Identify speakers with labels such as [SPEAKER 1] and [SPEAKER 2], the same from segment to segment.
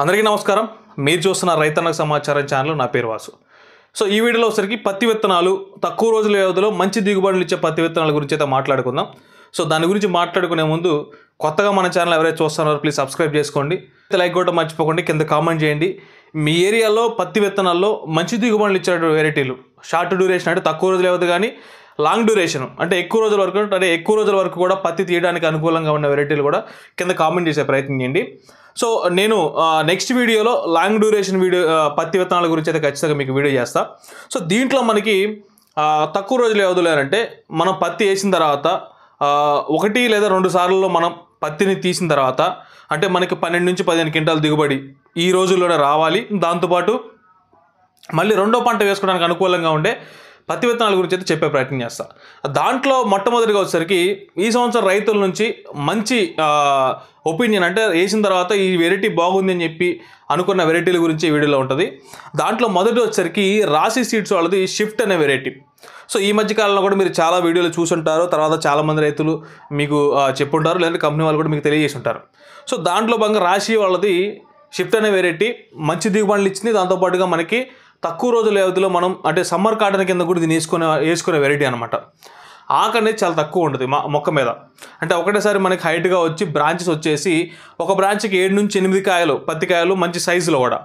[SPEAKER 1] అందరికీ నమస్కారం. మీరు చూస్తున్న రైతన్నకు సమాచారం ఛానల్ నా పేరు వాసు. సో ఈ వీడియోలో వచ్చరికి పత్తి విత్తనాలు తక్కువ రోజుల వ్యవధిలో మంచి దిగుబడులు ఇచ్చే పత్తి విత్తనాల గురించి అయితే మాట్లాడుకుందాం. సో దాని గురించి మాట్లాడుకునే ముందు కొత్తగా మన ఛానల్ ఎవరైతే చూస్తున్నారో ప్లీజ్ సబ్స్క్రైబ్ చేసుకోండి. లైక్ కూడా మర్చిపోకండి కింద కామెంట్ చేయండి. మీ ఏరియాలో పత్తి విత్తనాల్లో మంచి దిగుబడులు ఇచ్చే వెరైటీలు షార్ట్ డ్యూరేషన్ అంటే తక్కువ రోజుల వ్యవధి కానీ లాంగ్ డ్యూరేషన్ అంటే ఎక్కువ రోజుల వరకు అంటే ఎక్కువ రోజుల వరకు కూడా పత్తి తీయడానికి అనుకూలంగా ఉన్న వెరైటీలు కూడా కింద కామెంట్ చేసే ప్రయత్నం చేయండి. సో నేను నెక్స్ట్ వీడియోలో లాంగ్ డ్యూరేషన్ వీడియో పత్తి విత్తనాల గురించి అయితే ఖచ్చితంగా మీకు వీడియో చేస్తా. సో దీంట్లో మనకి తక్కువ రోజులు వ్యవధులు మనం పత్తి వేసిన తర్వాత ఒకటి లేదా రెండు సార్లలో మనం పత్తిని తీసిన తర్వాత అంటే మనకి పన్నెండు నుంచి పదిహేను క్వింటాలు దిగుబడి ఈ రోజుల్లోనే రావాలి. దాంతోపాటు మళ్ళీ రెండో పంట వేసుకోవడానికి అనుకూలంగా ఉండే పత్తి విత్తనాల గురించి అయితే చెప్పే ప్రయత్నం చేస్తా. దాంట్లో మొట్టమొదటిగా వచ్చేసరికి ఈ సంవత్సరం రైతుల నుంచి మంచి ఒపీనియన్ అంటే వేసిన తర్వాత ఈ వెరైటీ బాగుంది అని చెప్పి అనుకున్న వెరైటీల గురించి ఈ వీడియోలో ఉంటుంది. దాంట్లో మొదటి వచ్చేసరికి రాశి సీడ్స్ వాళ్ళది షిఫ్ట్ అనే వెరైటీ. సో ఈ మధ్య కాలంలో కూడా మీరు చాలా వీడియోలు చూసుంటారు తర్వాత చాలామంది రైతులు మీకు చెప్పుంటారు లేదంటే కంపెనీ వాళ్ళు కూడా మీకు తెలియజేసి ఉంటారు సో దాంట్లో భాగంగా రాశి వాళ్ళది షిఫ్ట్ అనే వెరైటీ మంచి దిగుబడులు ఇచ్చింది దాంతోపాటుగా మనకి తక్కువ రోజుల వ్యవధిలో మనం అంటే సమ్మర్ కాటన్ కింద కూడా దీన్ని వేసుకునే వేసుకునే వెరైటీ అనమాట ఆకు అనేది చాలా తక్కువ ఉంటుంది మా మొక్క మీద. అంటే ఒకటేసారి మనకి హైట్గా వచ్చి బ్రాంచెస్ వచ్చేసి ఒక బ్రాంచ్కి ఏడు నుంచి ఎనిమిది కాయలు పత్తి కాయలు మంచి సైజులో కూడా.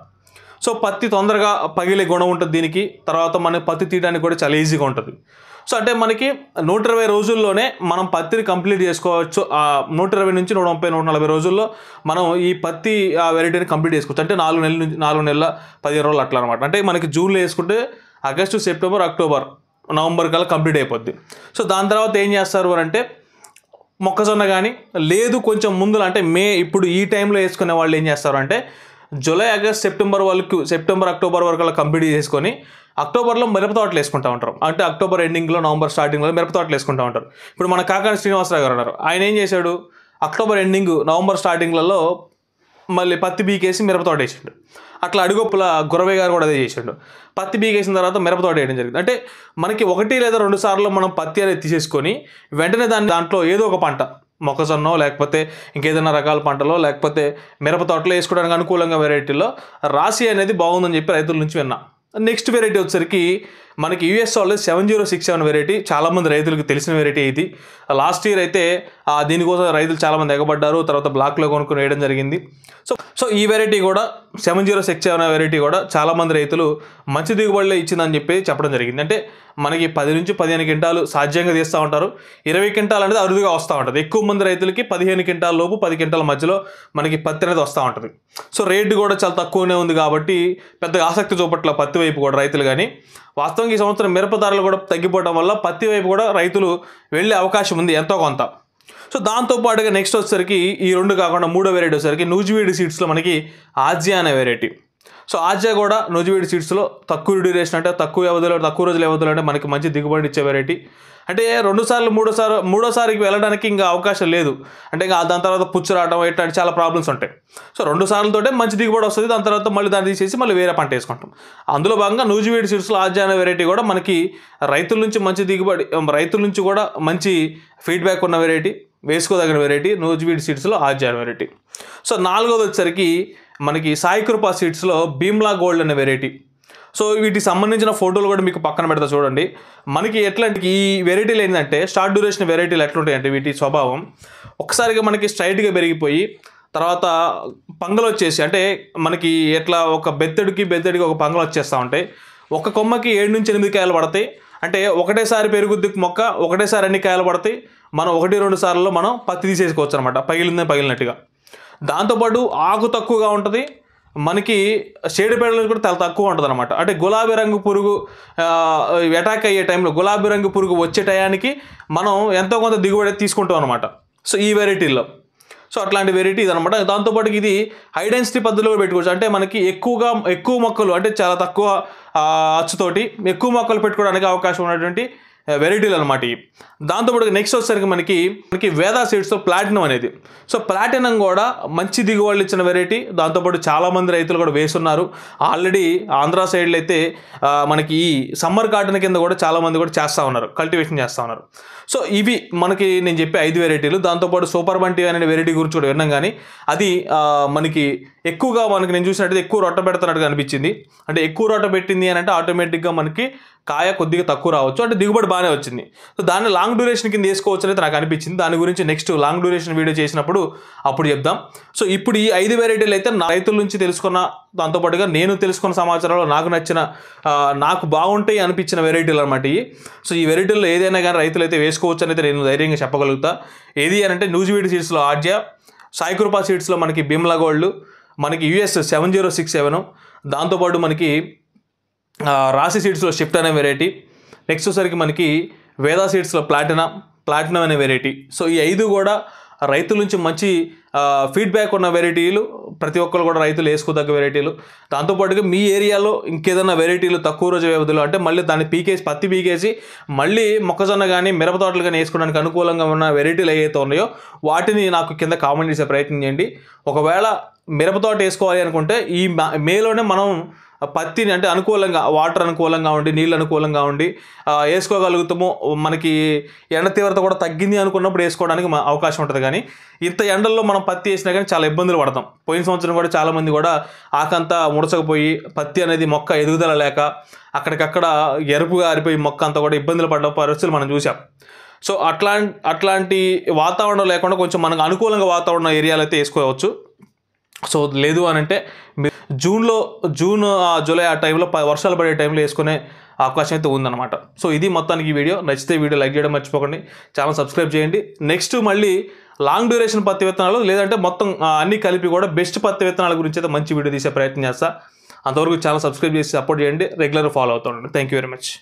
[SPEAKER 1] సో పత్తి తొందరగా పగిలే గుణం ఉంటుంది దీనికి. తర్వాత మనకి పత్తి తీయడానికి కూడా చాలా ఈజీగా ఉంటుంది. సో అంటే మనకి నూట ఇరవై రోజుల్లోనే మనం పత్తిని కంప్లీట్ చేసుకోవచ్చు. ఆ నూట ఇరవై నుంచి నూట ముప్పై నూట నలభై రోజుల్లో మనం ఈ పత్తి ఆ వెరైటీని కంప్లీట్ చేసుకోవచ్చు. అంటే నాలుగు నెలల నుంచి నాలుగు నెలల పదిహేను రోజులు అట్లా అనమాట అంటే మనకి జూన్లో వేసుకుంటే ఆగస్టు సెప్టెంబర్ అక్టోబర్ నవంబర్ కల్లా కంప్లీట్ అయిపోద్ది. సో దాని తర్వాత ఏం చేస్తారు అని అంటే మొక్కజొన్న కానీ లేదు కొంచెం ముందులు అంటే మే ఇప్పుడు ఈ టైంలో వేసుకునే వాళ్ళు ఏం చేస్తారు అంటే జూలై ఆగస్ట్ సెప్టెంబర్ వరకు సెప్టెంబర్ అక్టోబర్ వరకు అలా కంప్లీట్ చేసుకొని అక్టోబర్లో మిరప తోటలు వేసుకుంటా ఉంటారు. అంటే అక్టోబర్ ఎండింగ్లో నవంబర్ స్టార్టింగ్లో మిరప తోటలు వేసుకుంటా ఉంటారు. ఇప్పుడు మన కాకాని శ్రీనివాసరావు గారు ఉన్నారు. ఆయన ఏం చేశాడు? అక్టోబర్ ఎండింగ్ నవంబర్ స్టార్టింగ్లలో మళ్ళీ పత్తి బీకేసి మిరప తోట వేసిండు. అట్లా అడుగొప్పుల గురవయ్య గారు కూడా అదే చేసిండు. పత్తి బీకేసిన తర్వాత మిరప తోట వేయడం జరిగింది. అంటే మనకి ఒకటి లేదా రెండు సార్లు మనం పత్తి అనేది తీసేసుకొని వెంటనే దాని దాంట్లో ఏదో ఒక పంట మొక్కజొన్నో లేకపోతే ఇంకేదైనా రకాల పంటలో లేకపోతే మిరప తోటలో వేసుకోవడానికి అనుకూలంగా వెరైటీలో రాశి అనేది బాగుందని చెప్పి రైతుల నుంచి విన్నా. నెక్స్ట్ వెరైటీ వచ్చేసరికి మనకి యూఎస్ వాళ్ళు seven zero six seven variety చాలామంది రైతులకు తెలిసిన వెరైటీ ఇది. లాస్ట్ ఇయర్ అయితే ఆ, దీనికోసం రైతులు చాలామంది ఎగబడ్డారు. తర్వాత బ్లాక్లో కొనుక్కొని వేయడం జరిగింది. సో సో ఈ వెరైటీ కూడా seven zero six seven variety కూడా చాలామంది రైతులు మంచి దిగుబడిలో ఇచ్చిందని చెప్పి చెప్పడం జరిగింది. అంటే మనకి పది నుంచి పదిహేను క్వింటాలు సాధ్యంగా తీస్తూ ఉంటారు. ఇరవై క్వింటాలు అనేది అరుదుగా వస్తూ ఉంటుంది. ఎక్కువ మంది రైతులకి పదిహేను క్వింటాల లోపు పది క్వింటాల మధ్యలో మనకి పత్తి అనేది వస్తూ ఉంటుంది. సో రేటు కూడా చాలా తక్కువనే ఉంది కాబట్టి పెద్దగా ఆసక్తి చూపట్ల పత్తి వైపు కూడా రైతులు కానీ వాస్తవంగా ఈ సంవత్సరం మిరప ధరలు కూడా తగ్గిపోవడం వల్ల పత్తి వైపు కూడా రైతులు వెళ్ళే అవకాశం ఉంది ఎంతో కొంత. సో దాంతో పాటుగా నెక్స్ట్ వచ్చేసరికి ఈ రెండు కాకుండా మూడో వెరైటీ వచ్చేసరికి నూజివీడి సీడ్స్లో మనకి ఆజ్యా అనే వెరైటీ సో ఆజ్యా కూడా నూజివీడి సీడ్స్లో తక్కువ డ్యూరేషన్ అంటే తక్కువ వ్యవధిలో తక్కువ రోజుల వ్యవధిలో అంటే మనకి మంచి దిగుబడి ఇచ్చే వెరైటీ అంటే రెండు సార్లు మూడో సార్లు మూడోసారికి వెళ్ళడానికి ఇంకా అవకాశం లేదు. అంటే ఇంకా దాని తర్వాత పుచ్చు రావడం ఇట్లాంటి చాలా ప్రాబ్లమ్స్ ఉంటాయి. సో రెండు సార్లతోటే మంచి దిగుబడి వస్తుంది. దాని తర్వాత మళ్ళీ దాన్ని తీసేసి మళ్ళీ వేరే పంట వేసుకుంటాం. అందులో భాగంగా నూజివీడి సీడ్స్లో ఆజ్యా వెరైటీ కూడా మనకి రైతుల నుంచి మంచి దిగుబడి రైతుల నుంచి కూడా మంచి ఫీడ్బ్యాక్ ఉన్న వెరైటీ వేసుకోదగిన వెరైటీ నూజివీడి సీడ్స్లో ఆజ్యా వెరైటీ. సో నాలుగోది వచ్చేసరికి మనకి సాయి కృపా సీడ్స్లో భీమ్లా గోల్డ్ అనే వెరైటీ. సో వీటికి సంబంధించిన ఫోటోలు కూడా మీకు పక్కన పెడతా చూడండి. మనకి ఎట్లాంటి ఈ వెరైటీలు ఏంటంటే షార్ట్ డ్యూరేషన్ వెరైటీలు ఎట్లుంటాయంటే వీటి స్వభావం. ఒకసారిగా మనకి స్ట్రైట్గా పెరిగిపోయి తర్వాత పంగలు వచ్చేసి అంటే మనకి ఎట్లా ఒక బెత్తడికి బెత్తడికి ఒక పంగలు వచ్చేస్తూ ఉంటాయి. ఒక కొమ్మకి ఏడు నుంచి ఎనిమిది కాయలు పడతాయి. అంటే ఒకటేసారి పెరుగుద్ది మొక్క ఒకటేసారి అన్ని కాయలు పడతాయి? మనం ఒకటి రెండు సార్లు మనం పత్తి తీసేసుకోవచ్చు అనమాట పగిలిందే పగిలినట్టుగా. దాంతోపాటు ఆకు తక్కువగా ఉంటుంది. మనకి షేడుపేడలు కూడా చాలా తక్కువ ఉంటుంది అనమాట అంటే గులాబీ రంగు పురుగు అటాక్ అయ్యే టైంలో గులాబీ రంగు పురుగు వచ్చే టయానికి మనం ఎంతో కొంత దిగుబడి తీసుకుంటాం అనమాట సో ఈ వెరైటీల్లో. సో అట్లాంటి వెరైటీ ఇది అనమాట దాంతోపాటు ఇది హై డెన్సిటీ పద్ధతిలో పెట్టుకోవచ్చు. అంటే మనకి ఎక్కువగా ఎక్కువ మొక్కలు అంటే చాలా తక్కువ అచ్చుతోటి ఎక్కువ మొక్కలు పెట్టుకోవడానికి అవకాశం ఉన్నటువంటి వెరైటీలు అనమాట ఇవి. దాంతోపాటు నెక్స్ట్ వచ్చేసరికి మనకి మనకి వేదా సీడ్స్తో ప్లాటినం అనేది. సో ప్లాటినం కూడా మంచి దిగుబడులు ఇచ్చిన వెరైటీ దాంతోపాటు చాలామంది రైతులు కూడా వేస్తున్నారు. ఆల్రెడీ ఆంధ్ర సైడ్లో అయితే మనకి ఈ సమ్మర్ గార్డెన్ కింద కూడా చాలామంది కూడా చేస్తూ ఉన్నారు. కల్టివేషన్ చేస్తూ ఉన్నారు. సో ఇవి మనకి నేను చెప్పే ఐదు వెరైటీలు దాంతోపాటు సూపర్ బంటి అనే వెరైటీ గురించి కూడా విన్నాం కానీ అది మనకి ఎక్కువగా మనకి నేను చూసినట్టయితే ఎక్కువ రొట్ట పెడుతున్నట్టుగా అనిపించింది. అంటే ఎక్కువ రొట్ట పెట్టింది అని అంటే ఆటోమేటిక్గా మనకి కాయ కొద్దిగా తక్కువ రావచ్చు అంటే దిగుబడి బాగానే వచ్చింది. సో దాన్ని లాంగ్ డ్యూరేషన్ కింద వేసుకోవచ్చు అనేది నాకు అనిపించింది. దాని గురించి నెక్స్ట్ లాంగ్ డ్యూరేషన్ వీడియో చేసినప్పుడు అప్పుడు చెప్దాం. సో ఇప్పుడు ఈ ఐదు వెరైటీలు అయితే నా రైతుల నుంచి తెలుసుకున్న దాంతోపాటుగా నేను తెలుసుకున్న సమాచారంలో నాకు నచ్చిన నాకు బాగుంటాయి అనిపించిన వెరైటీలు అనమాట ఇవి. సో ఈ వెరైటీల్లో ఏదైనా కానీ రైతులు అయితే వేసుకోవచ్చు అనేది నేను ధైర్యంగా చెప్పగలుగుతా. ఏది అని అంటే న్యూజివీడ్ సీడ్స్లో ఆర్జ సాయికృపా సీడ్స్లో మనకి బిమ్లా గోల్డ్ మనకి US seven zero six seven దాంతోపాటు మనకి రాశి సీడ్స్లో షిఫ్ట్ అనే వెరైటీ నెక్స్ట్ వచ్చేసరికి మనకి వేదా సీడ్స్లో ప్లాటినా ప్లాటినం అనే వెరైటీ సో ఈ ఐదు కూడా రైతుల నుంచి మంచి ఫీడ్బ్యాక్ ఉన్న వెరైటీలు ప్రతి ఒక్కరు కూడా రైతులు వేసుకోదగ్గ వెరైటీలు దాంతోపాటుగా మీ ఏరియాలో ఇంకేదైనా వెరైటీలు తక్కువ రోజు వ్యవధిలో అంటే మళ్ళీ దాన్ని పీకేసి పత్తి పీకేసి మళ్ళీ మొక్కజొన్న కానీ మిరప తోటలు కానీ వేసుకోవడానికి అనుకూలంగా ఉన్న వెరైటీలు ఏవైతే ఉన్నాయో వాటిని నాకు కింద కామెంట్ చేసే ప్రయత్నం చేయండి. ఒకవేళ మిరప తోట వేసుకోవాలి అనుకుంటే ఈ మేలోనే మనం పత్తిని అంటే అనుకూలంగా వాటర్ అనుకూలంగా ఉండి నీళ్ళు అనుకూలంగా ఉండి వేసుకోగలుగుతాము. మనకి ఎండ తీవ్రత కూడా తగ్గింది అనుకున్నప్పుడు వేసుకోవడానికి అవకాశం ఉంటుంది. కానీ ఇంత ఎండల్లో మనం పత్తి వేసినా కానీ చాలా ఇబ్బందులు పడతాం. పోయిన సంవత్సరం కూడా చాలామంది కూడా ఆకంతా ముడచకపోయి పత్తి అనేది మొక్క ఎదుగుదల లేక అక్కడికక్కడ ఎరుపుగా ఆరిపోయి మొక్క అంతా కూడా ఇబ్బందులు పడ్డ పరిస్థితులు మనం చూసాం సో అట్లా అట్లాంటి వాతావరణం లేకుండా కొంచెం మనకు అనుకూలంగా వాతావరణం ఏరియాలు అయితే వేసుకోవచ్చు. సో లేదు అని అంటే జూన్లో జూన్ ఆ, జూలై ఆ టైంలో ప- వర్షాలు పడే టైంలో వేసుకునే అవకాశం అయితే ఉందన్నమాట. సో ఇది మొత్తానికి ఈ వీడియో. నచ్చితే వీడియో లైక్ చేయడం మర్చిపోకండి. ఛానల్ సబ్స్క్రైబ్ చేయండి. నెక్స్ట్ మళ్ళీ లాంగ్ డ్యూరేషన్ పత్తి విత్తనాలు లేదంటే మొత్తం అన్నీ అన్ని కలిపి కూడా బెస్ట్ పత్తి విత్తనాల గురించి అయితే మంచి వీడియో తీసే ప్రయత్నం చేస్తా. అంతవరకు ఛానల్ సబ్స్క్రైబ్ చేసి సపోర్ట్ చేయండి. రెగ్యులర్ ఫాలో అవుతుండండి థ్యాంక్ యూ వెరీ మచ్